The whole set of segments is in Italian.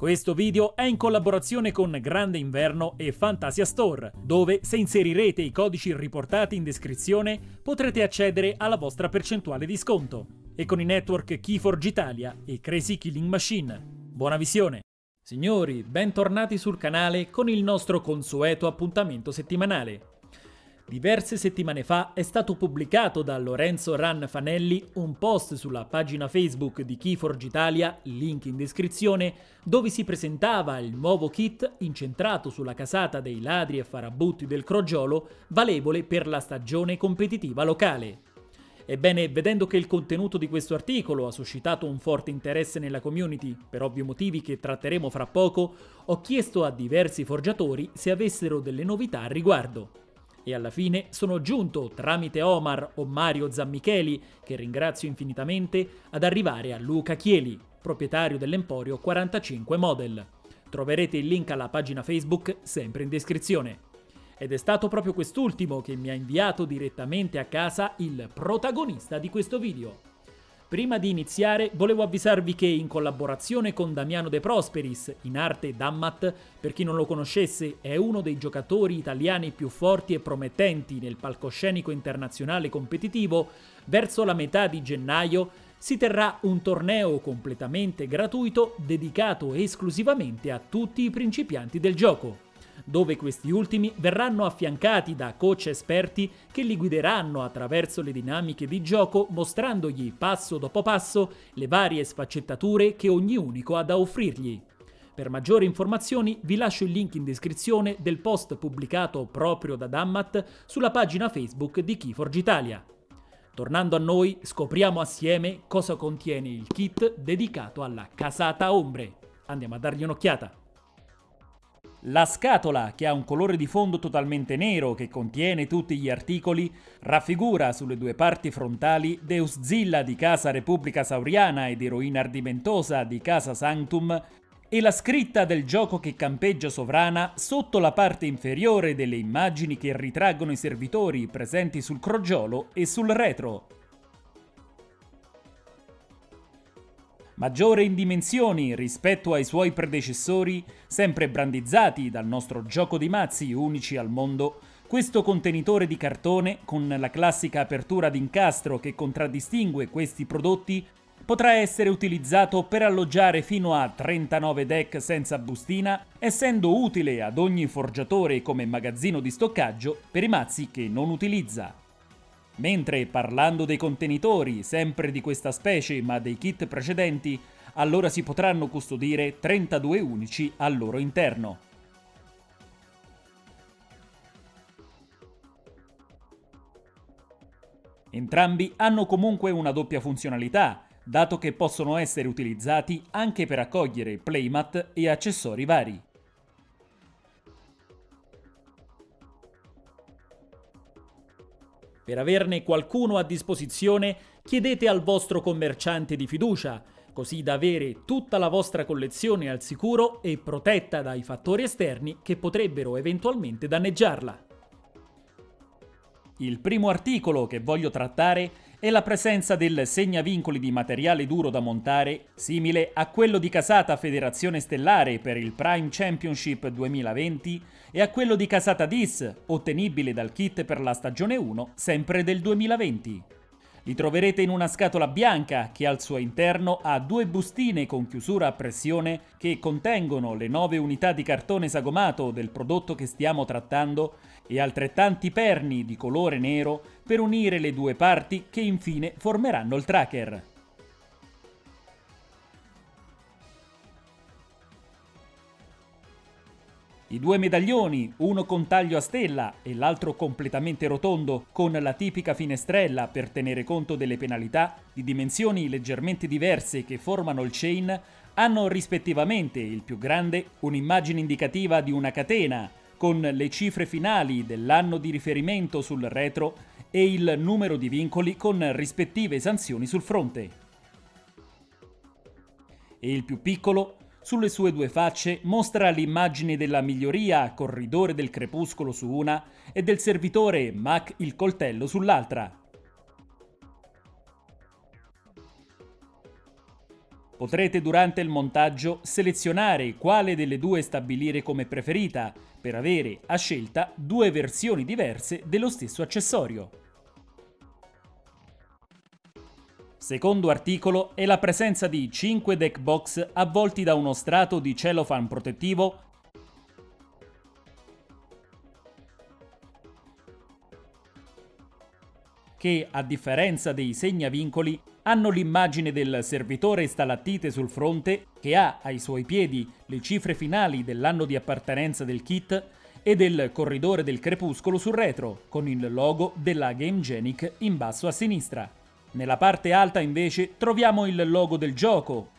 Questo video è in collaborazione con Grande Inverno e Fantasia Store, dove se inserirete i codici riportati in descrizione potrete accedere alla vostra percentuale di sconto. E con i network Keyforge Italia e Crazy Killing Machine. Buona visione! Signori, bentornati sul canale con il nostro consueto appuntamento settimanale. Diverse settimane fa è stato pubblicato da Lorenzo Ran Fanelli un post sulla pagina Facebook di Keyforge Italia, link in descrizione, dove si presentava il nuovo kit incentrato sulla casata dei ladri e farabutti del crogiolo, valevole per la stagione competitiva locale. Ebbene, vedendo che il contenuto di questo articolo ha suscitato un forte interesse nella community, per ovvi motivi che tratteremo fra poco, ho chiesto a diversi forgiatori se avessero delle novità al riguardo e alla fine sono giunto tramite Omar o Mario Zammicheli, che ringrazio infinitamente, ad arrivare a Luca Chieli, proprietario dell'Emporio 45 Model. Troverete il link alla pagina Facebook sempre in descrizione. Ed è stato proprio quest'ultimo che mi ha inviato direttamente a casa il protagonista di questo video. Prima di iniziare volevo avvisarvi che in collaborazione con Damiano De Prosperis, in arte Dammat, per chi non lo conoscesse è uno dei giocatori italiani più forti e promettenti nel palcoscenico internazionale competitivo, verso la metà di gennaio si terrà un torneo completamente gratuito dedicato esclusivamente a tutti i principianti del gioco dove questi ultimi verranno affiancati da coach esperti che li guideranno attraverso le dinamiche di gioco mostrandogli passo dopo passo le varie sfaccettature che ogni unico ha da offrirgli. Per maggiori informazioni vi lascio il link in descrizione del post pubblicato proprio da Dammat sulla pagina Facebook di Keyforge Italia. Tornando a noi, scopriamo assieme cosa contiene il kit dedicato alla casata ombre. Andiamo a dargli un'occhiata. La scatola, che ha un colore di fondo totalmente nero che contiene tutti gli articoli, raffigura sulle due parti frontali Deus Zilla di Casa Repubblica Sauriana ed Eroina Ardimentosa di Casa Sanctum e la scritta del gioco che campeggia sovrana sotto la parte inferiore delle immagini che ritraggono i servitori presenti sul crogiolo e sul retro. Maggiore in dimensioni rispetto ai suoi predecessori, sempre brandizzati dal nostro gioco di mazzi unici al mondo, questo contenitore di cartone, con la classica apertura d'incastro che contraddistingue questi prodotti, potrà essere utilizzato per alloggiare fino a 39 deck senza bustina, essendo utile ad ogni forgiatore come magazzino di stoccaggio per i mazzi che non utilizza. Mentre parlando dei contenitori, sempre di questa specie ma dei kit precedenti, allora si potranno custodire 32 unici al loro interno. Entrambi hanno comunque una doppia funzionalità, dato che possono essere utilizzati anche per accogliere playmat e accessori vari. Per averne qualcuno a disposizione, chiedete al vostro commerciante di fiducia, così da avere tutta la vostra collezione al sicuro e protetta dai fattori esterni che potrebbero eventualmente danneggiarla. Il primo articolo che voglio trattare è la presenza del segnavincoli di materiale duro da montare, simile a quello di casata Federazione Stellare per il Prime Championship 2020 e a quello di casata DIS, ottenibile dal kit per la stagione 1, sempre del 2020. Li troverete in una scatola bianca che al suo interno ha due bustine con chiusura a pressione che contengono le 9 unità di cartone sagomato del prodotto che stiamo trattando e altrettanti perni di colore nero per unire le due parti che infine formeranno il tracker. I due medaglioni, uno con taglio a stella e l'altro completamente rotondo, con la tipica finestrella per tenere conto delle penalità, di dimensioni leggermente diverse che formano il chain, hanno rispettivamente il più grande un'immagine indicativa di una catena, con le cifre finali dell'anno di riferimento sul retro e il numero di vincoli con rispettive sanzioni sul fronte. E il più piccolo, sulle sue due facce, mostra l'immagine della miglioria corridore del crepuscolo su una e del servitore Mac il coltello sull'altra. Potrete durante il montaggio selezionare quale delle due stabilire come preferita per avere a scelta due versioni diverse dello stesso accessorio. Secondo articolo è la presenza di 5 deck box avvolti da uno strato di cellophane protettivo che, a differenza dei segnavincoli, hanno l'immagine del servitore stalattite sul fronte che ha ai suoi piedi le cifre finali dell'anno di appartenenza del kit e del corridore del crepuscolo sul retro, con il logo della GameGenic in basso a sinistra. Nella parte alta invece troviamo il logo del gioco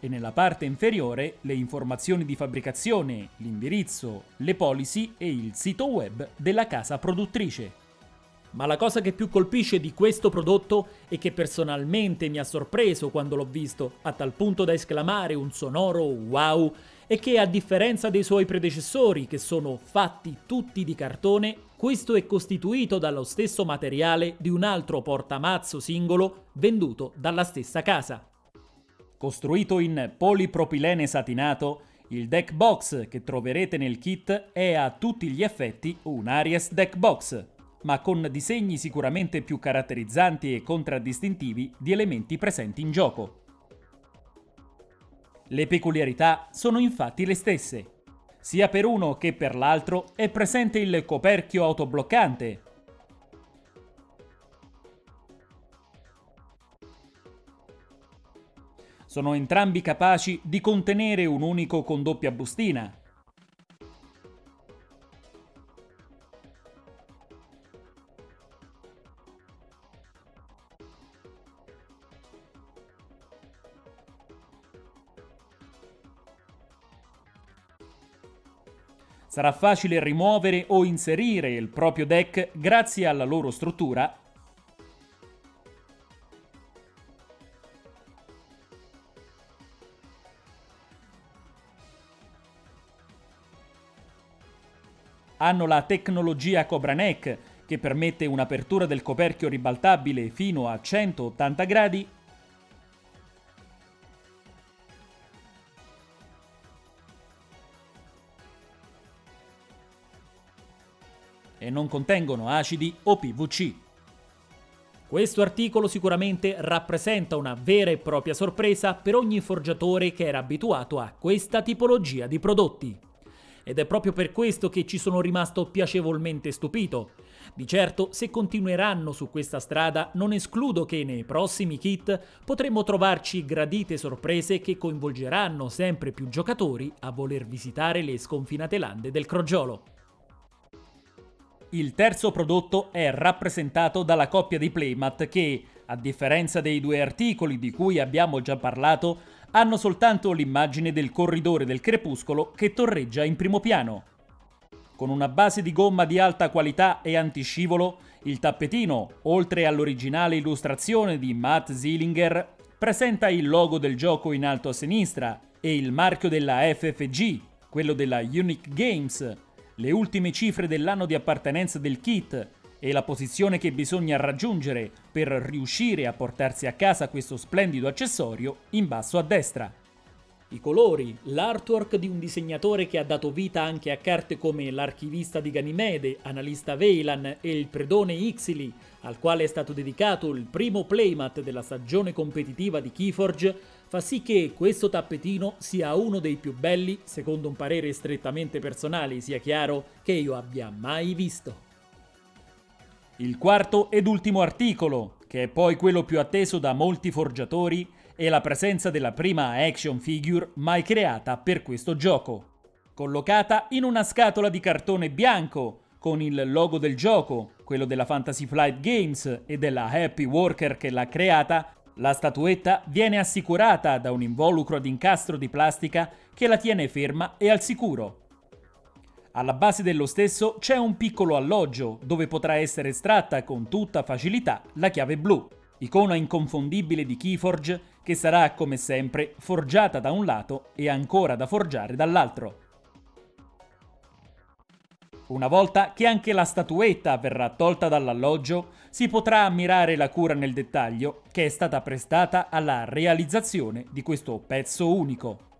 e nella parte inferiore le informazioni di fabbricazione, l'indirizzo, le policy e il sito web della casa produttrice. Ma la cosa che più colpisce di questo prodotto e che personalmente mi ha sorpreso quando l'ho visto, a tal punto da esclamare un sonoro wow, è che a differenza dei suoi predecessori, che sono fatti tutti di cartone, questo è costituito dallo stesso materiale di un altro portamazzo singolo venduto dalla stessa casa. Costruito in polipropilene satinato, il deck box che troverete nel kit è a tutti gli effetti un Aries deck box, ma con disegni sicuramente più caratterizzanti e contraddistintivi di elementi presenti in gioco. Le peculiarità sono infatti le stesse. Sia per uno che per l'altro è presente il coperchio autobloccante, Sono entrambi capaci di contenere un unico con doppia bustina, Sarà facile rimuovere o inserire il proprio deck grazie alla loro struttura? Hanno la tecnologia Cobra Neck che permette un'apertura del coperchio ribaltabile fino a 180 gradi e non contengono acidi o PVC. Questo articolo sicuramente rappresenta una vera e propria sorpresa per ogni forgiatore che era abituato a questa tipologia di prodotti. Ed è proprio per questo che ci sono rimasto piacevolmente stupito. Di certo, se continueranno su questa strada, non escludo che nei prossimi kit potremo trovarci gradite sorprese che coinvolgeranno sempre più giocatori a voler visitare le sconfinate lande del crogiolo. Il terzo prodotto è rappresentato dalla coppia di playmat che, a differenza dei due articoli di cui abbiamo già parlato, hanno soltanto l'immagine del corridore del crepuscolo che torreggia in primo piano. Con una base di gomma di alta qualità e antiscivolo, il tappetino, oltre all'originale illustrazione di Matt Zillinger, presenta il logo del gioco in alto a sinistra e il marchio della FFG, quello della Unique Games, le ultime cifre dell'anno di appartenenza del kit e la posizione che bisogna raggiungere per riuscire a portarsi a casa questo splendido accessorio in basso a destra. I colori, l'artwork di un disegnatore che ha dato vita anche a carte come l'archivista di Ganimede, Analista Veilan e il predone Ixili, al quale è stato dedicato il primo playmat della stagione competitiva di Keyforge, fa sì che questo tappetino sia uno dei più belli, secondo un parere strettamente personale, sia chiaro, che io abbia mai visto. Il quarto ed ultimo articolo, che è poi quello più atteso da molti forgiatori, è la presenza della prima action figure mai creata per questo gioco. Collocata in una scatola di cartone bianco, con il logo del gioco, quello della Fantasy Flight Games e della Happy Worker che l'ha creata, la statuetta viene assicurata da un involucro ad incastro di plastica che la tiene ferma e al sicuro. Alla base dello stesso c'è un piccolo alloggio dove potrà essere estratta con tutta facilità la chiave blu, icona inconfondibile di Keyforge che sarà come sempre forgiata da un lato e ancora da forgiare dall'altro. Una volta che anche la statuetta verrà tolta dall'alloggio, si potrà ammirare la cura nel dettaglio che è stata prestata alla realizzazione di questo pezzo unico.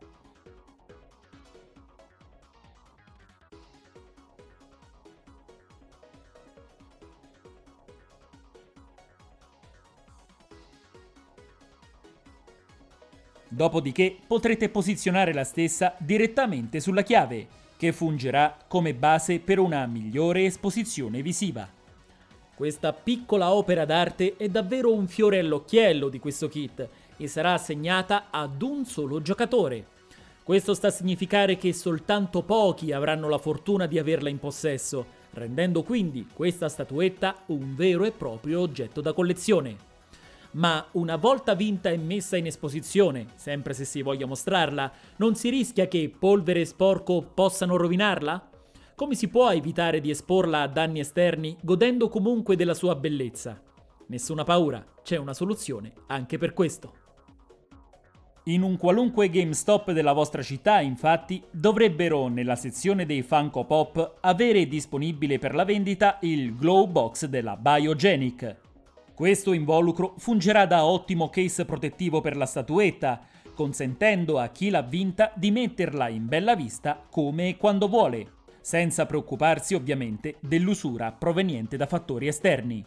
Dopodiché potrete posizionare la stessa direttamente sulla chiave, che fungerà come base per una migliore esposizione visiva. Questa piccola opera d'arte è davvero un fiore all'occhiello di questo kit e sarà assegnata ad un solo giocatore. Questo sta a significare che soltanto pochi avranno la fortuna di averla in possesso, rendendo quindi questa statuetta un vero e proprio oggetto da collezione ma una volta vinta e messa in esposizione, sempre se si voglia mostrarla, non si rischia che polvere e sporco possano rovinarla? Come si può evitare di esporla a danni esterni godendo comunque della sua bellezza? Nessuna paura, c'è una soluzione anche per questo. In un qualunque GameStop della vostra città, infatti, dovrebbero nella sezione dei Funko Pop avere disponibile per la vendita il Glow Box della Biogenic, questo involucro fungerà da ottimo case protettivo per la statuetta, consentendo a chi l'ha vinta di metterla in bella vista come e quando vuole, senza preoccuparsi ovviamente dell'usura proveniente da fattori esterni.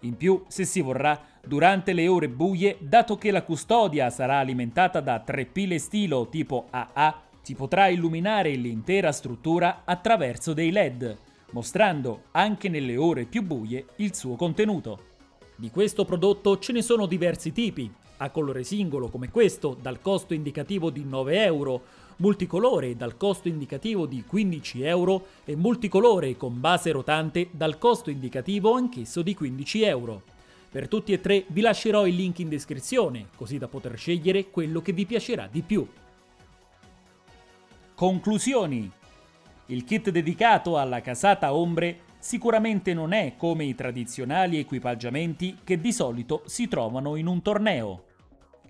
In più, se si vorrà, durante le ore buie, dato che la custodia sarà alimentata da tre pile stilo tipo AA, si potrà illuminare l'intera struttura attraverso dei LED, mostrando anche nelle ore più buie il suo contenuto. Di questo prodotto ce ne sono diversi tipi, a colore singolo come questo dal costo indicativo di 9 euro, multicolore dal costo indicativo di 15 euro e multicolore con base rotante dal costo indicativo anch'esso di 15 euro. Per tutti e tre vi lascerò il link in descrizione, così da poter scegliere quello che vi piacerà di più. Conclusioni Il kit dedicato alla casata ombre sicuramente non è come i tradizionali equipaggiamenti che di solito si trovano in un torneo.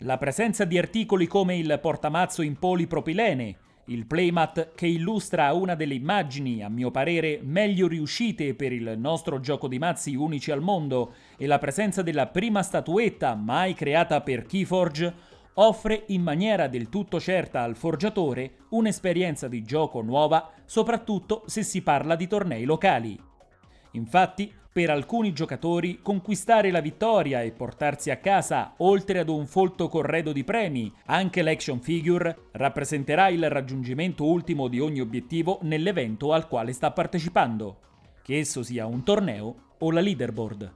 La presenza di articoli come il portamazzo in polipropilene, il playmat che illustra una delle immagini, a mio parere, meglio riuscite per il nostro gioco di mazzi unici al mondo e la presenza della prima statuetta mai creata per Keyforge offre in maniera del tutto certa al forgiatore un'esperienza di gioco nuova, soprattutto se si parla di tornei locali. Infatti, per alcuni giocatori conquistare la vittoria e portarsi a casa, oltre ad un folto corredo di premi, anche l'action figure, rappresenterà il raggiungimento ultimo di ogni obiettivo nell'evento al quale sta partecipando, che esso sia un torneo o la leaderboard.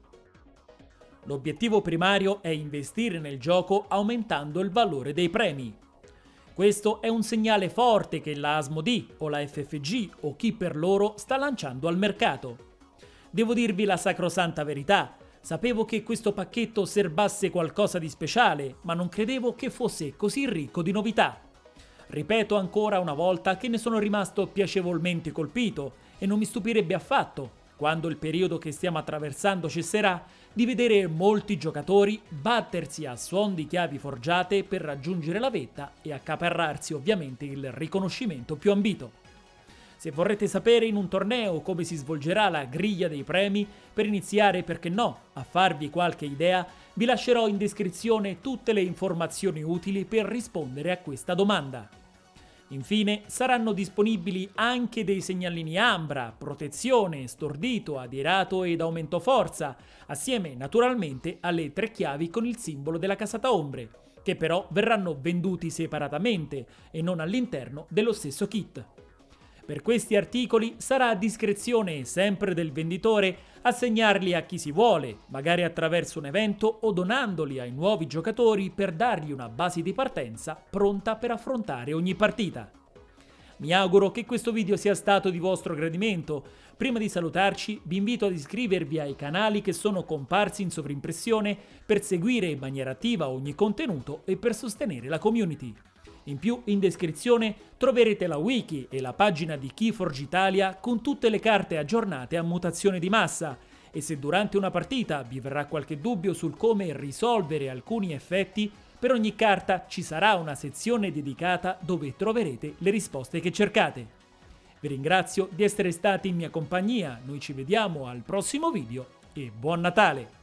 L'obiettivo primario è investire nel gioco aumentando il valore dei premi. Questo è un segnale forte che la Asmodee o la FFG o chi per loro sta lanciando al mercato. Devo dirvi la sacrosanta verità. Sapevo che questo pacchetto serbasse qualcosa di speciale, ma non credevo che fosse così ricco di novità. Ripeto ancora una volta che ne sono rimasto piacevolmente colpito e non mi stupirebbe affatto, quando il periodo che stiamo attraversando cesserà, di vedere molti giocatori battersi a suon di chiavi forgiate per raggiungere la vetta e accaparrarsi ovviamente il riconoscimento più ambito. Se vorrete sapere in un torneo come si svolgerà la griglia dei premi, per iniziare, perché no, a farvi qualche idea, vi lascerò in descrizione tutte le informazioni utili per rispondere a questa domanda. Infine saranno disponibili anche dei segnalini Ambra, protezione, stordito, adirato ed aumento forza, assieme naturalmente alle tre chiavi con il simbolo della casata ombre, che però verranno venduti separatamente e non all'interno dello stesso kit. Per questi articoli sarà a discrezione sempre del venditore assegnarli a chi si vuole, magari attraverso un evento o donandoli ai nuovi giocatori per dargli una base di partenza pronta per affrontare ogni partita. Mi auguro che questo video sia stato di vostro gradimento. Prima di salutarci vi invito ad iscrivervi ai canali che sono comparsi in sovrimpressione per seguire in maniera attiva ogni contenuto e per sostenere la community. In più in descrizione troverete la wiki e la pagina di Keyforge Italia con tutte le carte aggiornate a mutazione di massa e se durante una partita vi verrà qualche dubbio sul come risolvere alcuni effetti, per ogni carta ci sarà una sezione dedicata dove troverete le risposte che cercate. Vi ringrazio di essere stati in mia compagnia, noi ci vediamo al prossimo video e buon Natale!